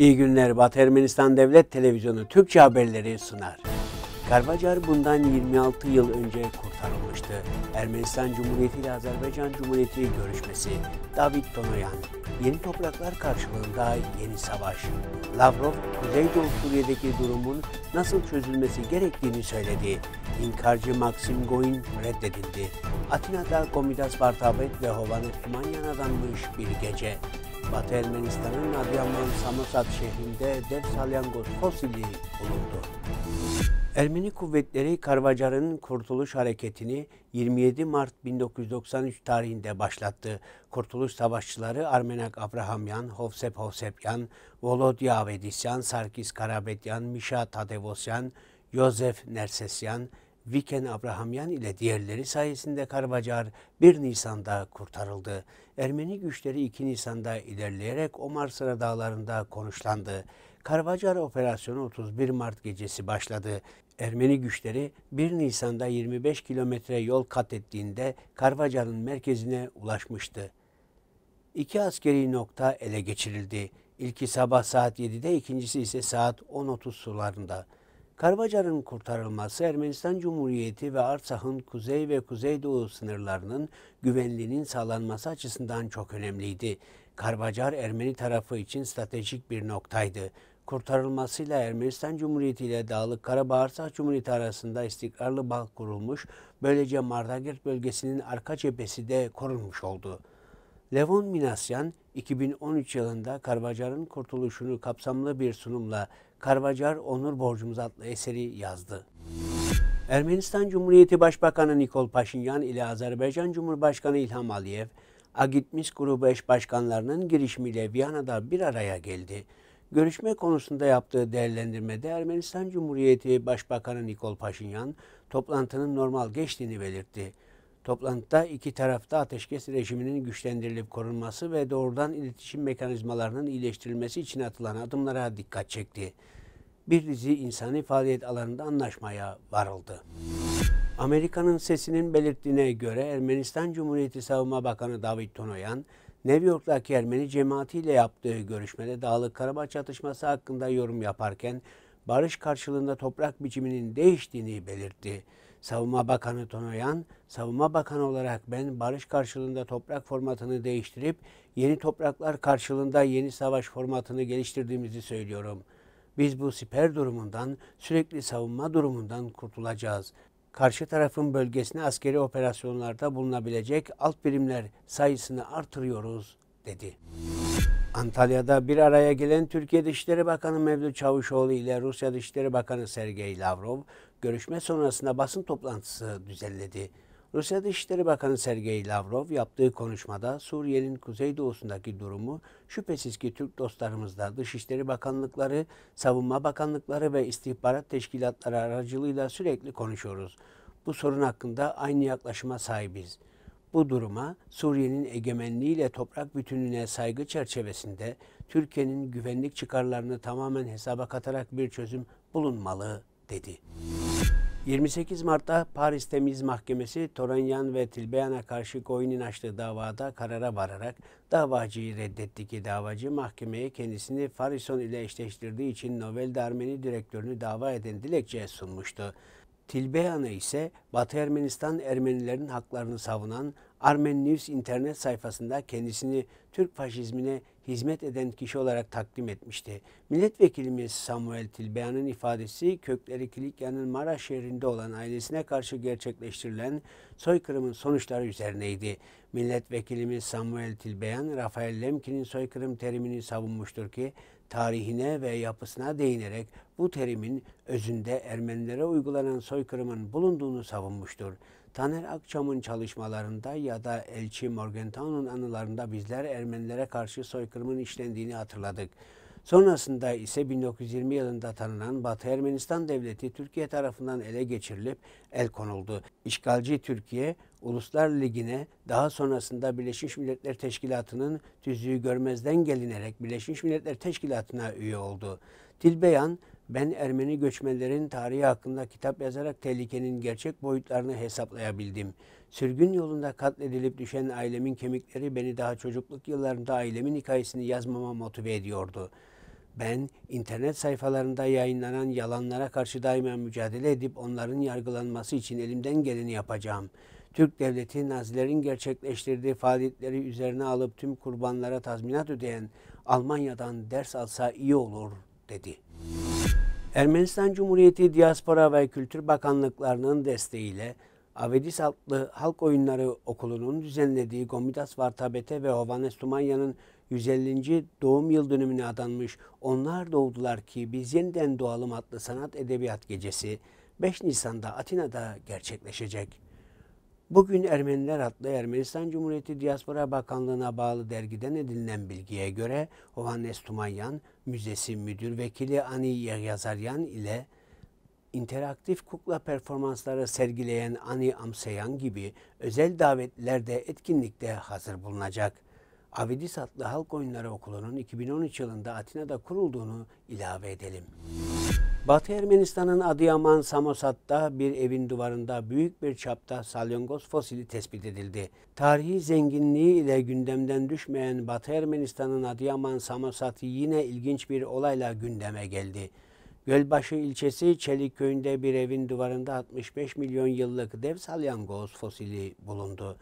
İyi günler. Batı Ermenistan Devlet Televizyonu Türkçe haberleri sunar. Karbacar bundan 26 yıl önce kurtarılmıştı. Ermenistan Cumhuriyeti ile Azerbaycan Cumhuriyeti görüşmesi. David Tonoyan. Yeni topraklar karşılığında yeni savaş. Lavrov, Kuzeydoğu Suriye'deki durumun nasıl çözülmesi gerektiğini söyledi. İnkarcı Maxim Goin reddedildi. Atina'da Komitas Bartabet ve Hovanet Manyan adanmış bir gece. Batı Ermenistan'ın Adıyaman Samosat şehrinde dev salyangoz fosili bulundu. Ermeni kuvvetleri Karvacar'ın Kurtuluş Hareketi'ni 27 Mart 1993 tarihinde başlattı. Kurtuluş Savaşçıları Armenak Abrahamyan, Hovsep Hovsepyan, Volodya Avedisyan, Sarkis Karabetyan, Misha Tadevosyan, Yosef Nersesyan, Viken Abrahamyan ile diğerleri sayesinde Karvacar 1 Nisan'da kurtarıldı. Ermeni güçleri 2 Nisan'da ilerleyerek Omar Sıra Dağları'nda konuşlandı. Karvacar operasyonu 31 Mart gecesi başladı. Ermeni güçleri 1 Nisan'da 25 kilometre yol kat ettiğinde Karvacar'ın merkezine ulaşmıştı. İki askeri nokta ele geçirildi. İlki sabah saat 7'de, ikincisi ise saat 10.30 sularında. Karvacar'ın kurtarılması Ermenistan Cumhuriyeti ve Artsak'ın kuzey ve kuzeydoğu sınırlarının güvenliğinin sağlanması açısından çok önemliydi. Karvacar Ermeni tarafı için stratejik bir noktaydı. Kurtarılmasıyla Ermenistan Cumhuriyeti ile Dağlık Karabağ Arsak Cumhuriyeti arasında istikrarlı bağ kurulmuş, böylece Mardagirt bölgesinin arka cephesi de korunmuş oldu. Levon Minasyan 2013 yılında Karvacar'ın kurtuluşunu kapsamlı bir sunumla Karvacar Onur Borcumuz adlı eseri yazdı. Ermenistan Cumhuriyeti Başbakanı Nikol Paşinyan ile Azerbaycan Cumhurbaşkanı İlham Aliyev, Agitmis grubu eş başkanlarının girişimiyle Viyana'da bir araya geldi. Görüşme konusunda yaptığı değerlendirmede Ermenistan Cumhuriyeti Başbakanı Nikol Paşinyan toplantının normal geçtiğini belirtti. Toplantıda iki tarafta ateşkes rejiminin güçlendirilip korunması ve doğrudan iletişim mekanizmalarının iyileştirilmesi için atılan adımlara dikkat çekti. Bir dizi insani faaliyet alanında anlaşmaya varıldı. Amerika'nın sesinin belirttiğine göre Ermenistan Cumhuriyeti Savunma Bakanı David Tonoyan, New York'taki Ermeni cemaatiyle yaptığı görüşmede Dağlık Karabağ çatışması hakkında yorum yaparken barış karşılığında toprak biçiminin değiştiğini belirtti. Savunma Bakanı Tonoyan, Savunma Bakanı olarak ben barış karşılığında toprak formatını değiştirip yeni topraklar karşılığında yeni savaş formatını geliştirdiğimizi söylüyorum. Biz bu siper durumundan, sürekli savunma durumundan kurtulacağız. Karşı tarafın bölgesine askeri operasyonlarda bulunabilecek alt birimler sayısını artırıyoruz, dedi. Antalya'da bir araya gelen Türkiye Dışişleri Bakanı Mevlüt Çavuşoğlu ile Rusya Dışişleri Bakanı Sergey Lavrov görüşme sonrasında basın toplantısı düzenledi. Rusya Dışişleri Bakanı Sergey Lavrov yaptığı konuşmada Suriye'nin kuzeydoğusundaki durumu şüphesiz ki Türk dostlarımızla Dışişleri Bakanlıkları, Savunma Bakanlıkları ve istihbarat teşkilatları aracılığıyla sürekli konuşuyoruz. Bu sorun hakkında aynı yaklaşıma sahibiz. Bu duruma Suriye'nin egemenliğiyle toprak bütünlüğüne saygı çerçevesinde Türkiye'nin güvenlik çıkarlarını tamamen hesaba katarak bir çözüm bulunmalı dedi. 28 Mart'ta Paris Temiz Mahkemesi Toranyan ve Tilbeyan'a karşı Goyin'in açtığı davada karara vararak davacıyı reddetti ki davacı mahkemeye kendisini Farison ile eşleştirdiği için Nobel Darmeni direktörünü dava eden dilekçe sunmuştu. Tilbeyan'ı ise Batı Ermenistan Ermenilerin haklarını savunan Armen News internet sayfasında kendisini Türk faşizmine hizmet eden kişi olarak takdim etmişti. Milletvekilimiz Samuel Tilbeyan'ın ifadesi kökleri Kilikya'nın Maraş şehrinde olan ailesine karşı gerçekleştirilen soykırımın sonuçları üzerineydi. Milletvekilimiz Samuel Tilbeyan, Rafael Lemkin'in soykırım terimini savunmuştur ki tarihine ve yapısına değinerek bu terimin özünde Ermenilere uygulanan soykırımın bulunduğunu savunmuştur. Taner Akçam'ın çalışmalarında ya da Elçi Morgenthau'nun anılarında bizler Ermenilere karşı soykırımın işlendiğini hatırladık. Sonrasında ise 1920 yılında tanınan Batı Ermenistan Devleti Türkiye tarafından ele geçirilip el konuldu. İşgalci Türkiye, Uluslar Ligi'ne daha sonrasında Birleşmiş Milletler Teşkilatı'nın tüzüğü görmezden gelinerek Birleşmiş Milletler Teşkilatı'na üye oldu. Tilbeyan, ben Ermeni göçmenlerin tarihi hakkında kitap yazarak tehlikenin gerçek boyutlarını hesaplayabildim. Sürgün yolunda katledilip düşen ailemin kemikleri beni daha çocukluk yıllarında ailemin hikayesini yazmama motive ediyordu. Ben internet sayfalarında yayınlanan yalanlara karşı daima mücadele edip onların yargılanması için elimden geleni yapacağım. Türk devleti Nazilerin gerçekleştirdiği faaliyetleri üzerine alıp tüm kurbanlara tazminat ödeyen Almanya'dan ders alsa iyi olur dedi. Ermenistan Cumhuriyeti Diaspora ve Kültür Bakanlıklarının desteğiyle Avedis adlı halk oyunları okulunun düzenlediği Gomidas Vartabete ve Hovannes Tumanya'nın 150. doğum yıl dönümüne adanmış Onlar Doğdular ki Biz Yeniden Doğalım adlı sanat edebiyat gecesi 5 Nisan'da Atina'da gerçekleşecek. Bugün Ermeniler adlı Ermenistan Cumhuriyeti Diaspora Bakanlığı'na bağlı dergiden edinilen bilgiye göre Hovannes Tumanyan, Müzesi Müdür Vekili Ani Yazaryan ile interaktif kukla performansları sergileyen Ani Amseyan gibi özel davetliler de etkinlikte hazır bulunacak. Avidis adlı halk oyunları okulunun 2013 yılında Atina'da kurulduğunu ilave edelim. Batı Ermenistan'ın Adıyaman Samosat'ta bir evin duvarında büyük bir çapta salyangoz fosili tespit edildi. Tarihi zenginliği ile gündemden düşmeyen Batı Ermenistan'ın Adıyaman Samosat'ı yine ilginç bir olayla gündeme geldi. Gölbaşı ilçesi Çelik köyünde bir evin duvarında 65 milyon yıllık dev salyangoz fosili bulundu.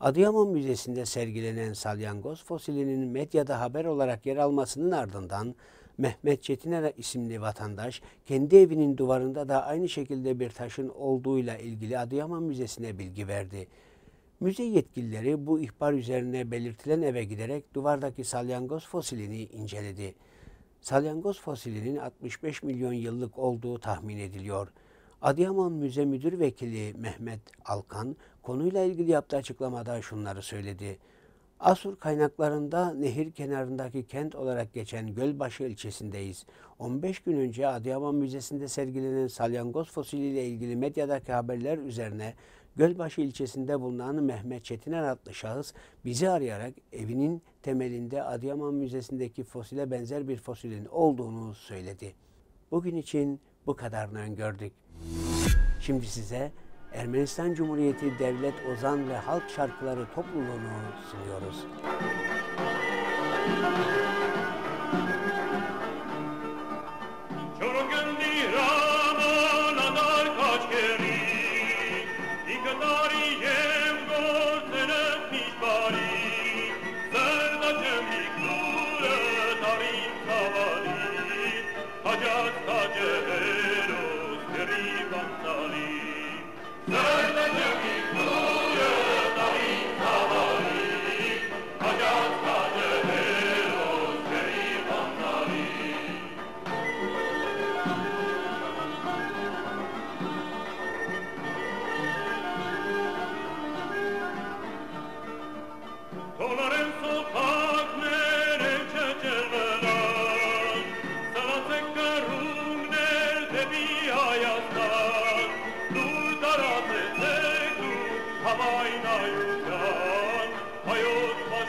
Adıyaman Müzesi'nde sergilenen salyangoz fosilinin medyada haber olarak yer almasının ardından Mehmet Çetiner isimli vatandaş kendi evinin duvarında da aynı şekilde bir taşın olduğuyla ilgili Adıyaman Müzesi'ne bilgi verdi. Müze yetkilileri bu ihbar üzerine belirtilen eve giderek duvardaki salyangoz fosilini inceledi. Salyangoz fosilinin 65 milyon yıllık olduğu tahmin ediliyor. Adıyaman Müze Müdür Vekili Mehmet Alkan konuyla ilgili yaptığı açıklamada şunları söyledi. Asur kaynaklarında nehir kenarındaki kent olarak geçen Gölbaşı ilçesindeyiz. 15 gün önce Adıyaman Müzesi'nde sergilenen salyangoz fosiliyle ilgili medyadaki haberler üzerine Gölbaşı ilçesinde bulunan Mehmet Çetiner adlı şahıs bizi arayarak evinin temelinde Adıyaman Müzesi'ndeki fosile benzer bir fosilin olduğunu söyledi. Bugün için bu kadarını öngördük. Şimdi size Ermenistan Cumhuriyeti Devlet Ozan ve Halk Şarkıları topluluğunu sunuyoruz. No!